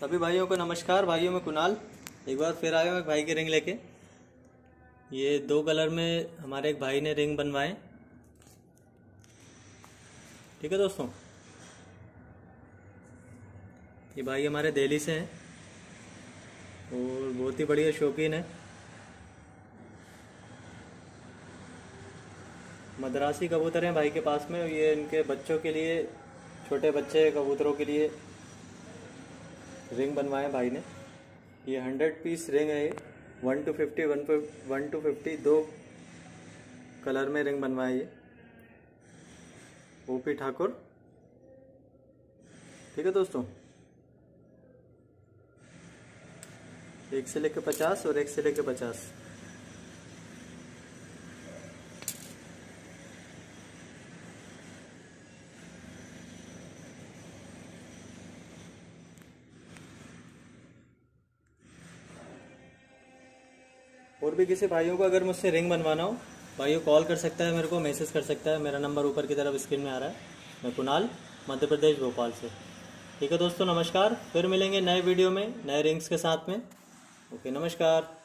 सभी भाइयों को नमस्कार, भाइयों में कुणाल। एक बार फिर आया हूँ भाई की रिंग लेके। ये दो कलर में हमारे एक भाई ने रिंग बनवाए। ठीक है दोस्तों? ये भाई हमारे दिल्ली से हैं। और बहुत ही बढ़िया शौकीन है। मद्रासी कबूतर हैं भाई के पास में। ये इनके बच्चों के लिए, छोटे बच्चे कबूतरों के लिए रिंग बनवाए भाई ने। ये हंड्रेड पीस रिंग है ये। One two fifty one one two fifty दो कलर में रिंग बनवाए ये। पी ठाकुर। ठीक है दोस्तों? एक से लेकर पचास और एक से लेकर पचास। और भी किसी भाइयों को अगर मुझसे रिंग बनवाना हो, भाइयों कॉल कर सकता है मेरे को मैसेज कर सकता है, मेरा नंबर ऊपर की तरफ़ स्क्रीन में आ रहा है। मैं कुणाल, मध्य प्रदेश, भोपाल से। ठीक है दोस्तों, नमस्कार। फिर मिलेंगे नए वीडियो में, नए रिंग्स के साथ में। ओके नमस्कार।